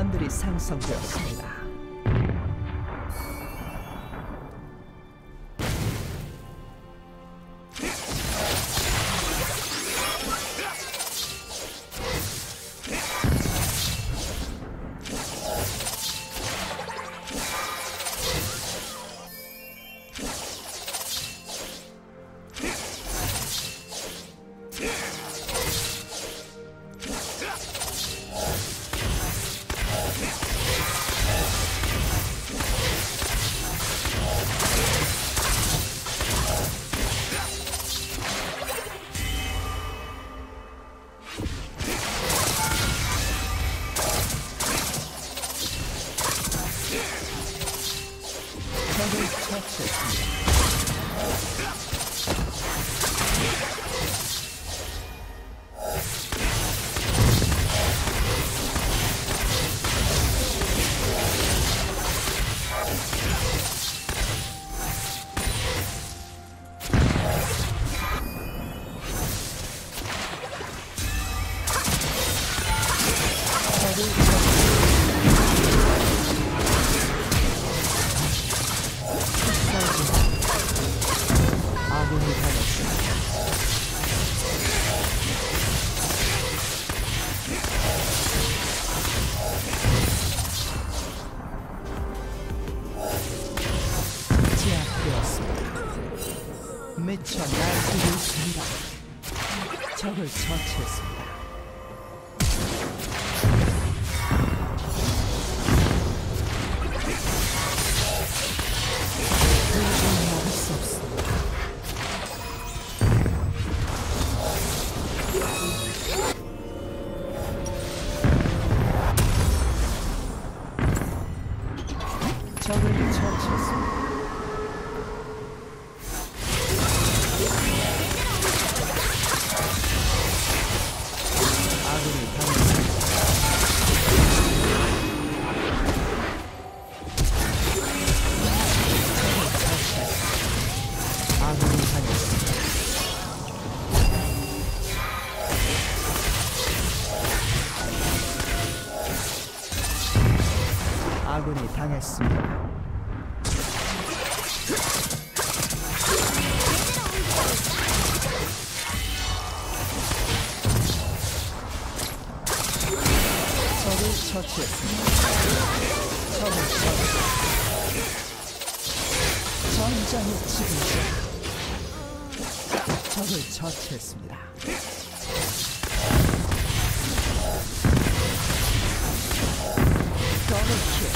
미니언들이 생성되었습니다. 아군이 당했습니다. 제압되었습니다. 미쳐 날뛰고 있습니다. 적을 처치했습니다. 처치했습니다. 전장의 지배자. 적을 처치했습니다. 더블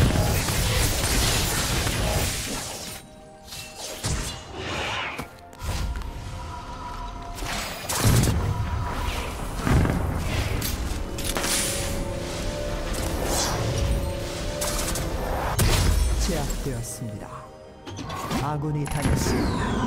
킬. 제압되었습니다. 아군이 당했습니다.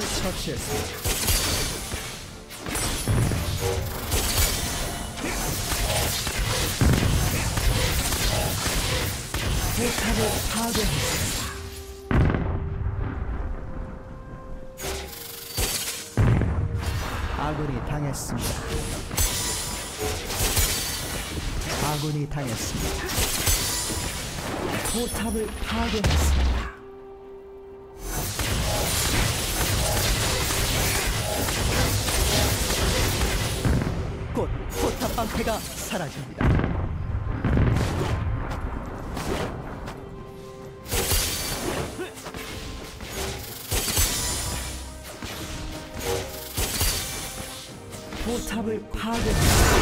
처치했습니다. 포탑을 파괴했습니다. 아군이 당했습니다. 아군이 당했습니다. 포탑을 파괴했습니다. 상태가 사라집니다. 포탑을 파괴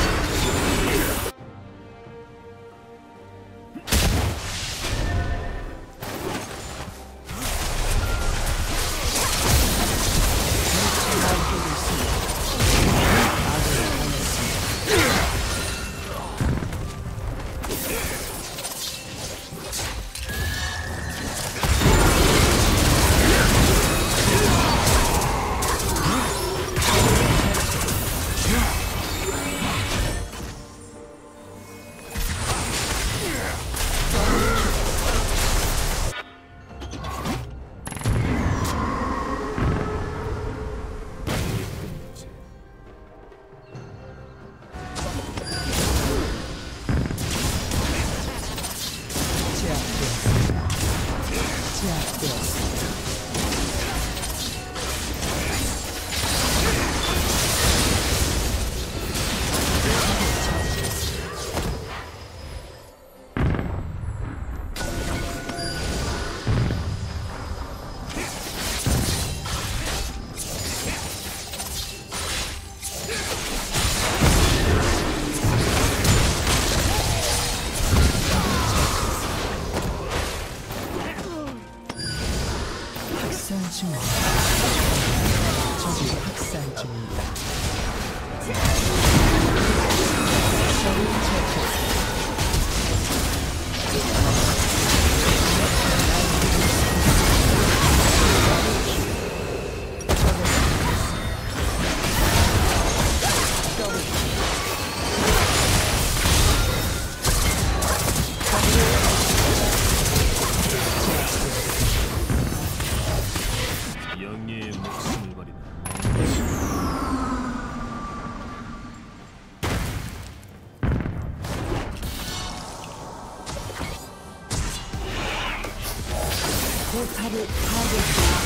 포탑을 파괴했습니다.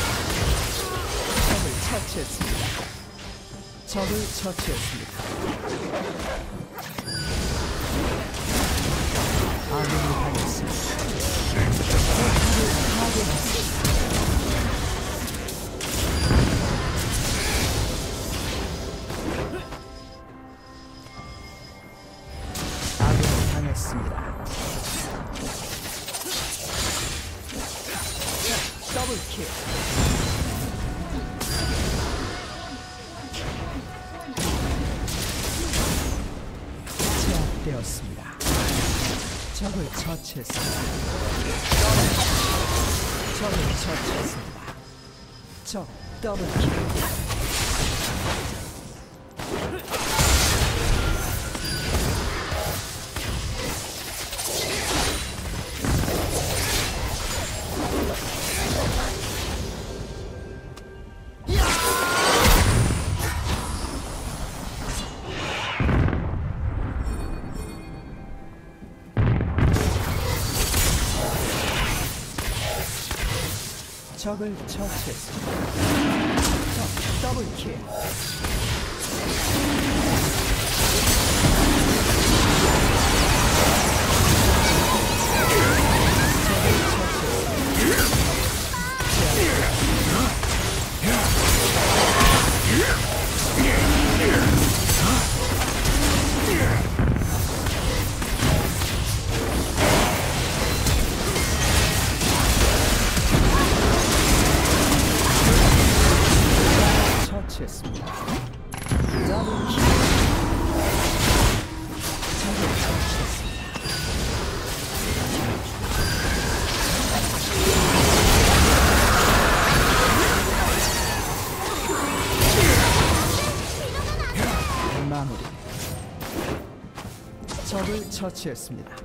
적을 처치했습니다. 적을 처치했습니다. 아군이 당했습니다. 포탑을 파괴했습니다. 처치했습니다. 적을 처치했습니다. 적 더블 킬. 적을 처치했습니다. 적 더블킬. 마무리. 적을 처치했습니다.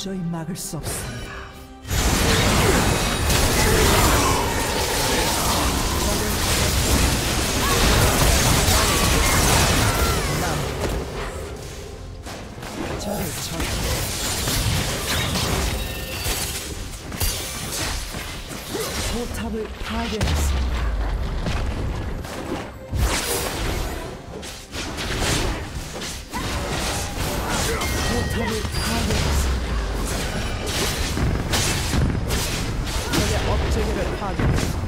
도저히 막을 수 없습니다. 포탑을 파괴했습니다. 포탑을 파괴했습니다. 업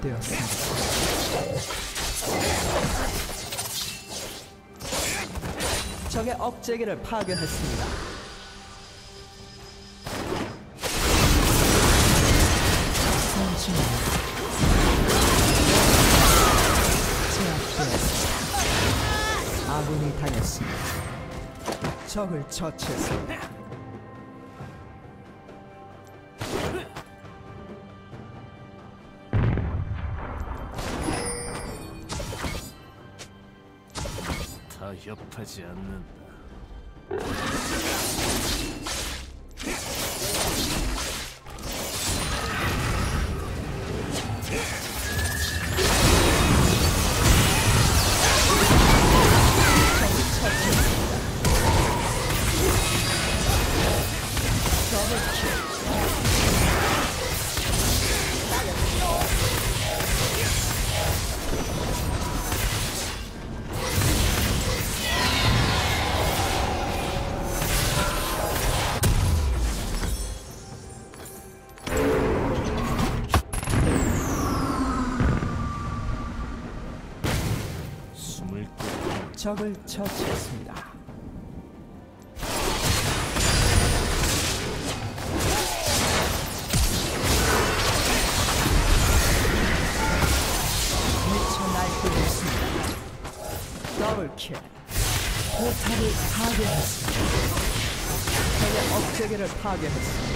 되었습니다. 적의 억제기를 파괴했습니다. 아군이 당했습니다. 적을 처치했습니다. 협하지 않는다. 적을 처치했습니다. 더블킬. 포탑을 파괴했습니다. 적의 억제기를 파괴했습니다.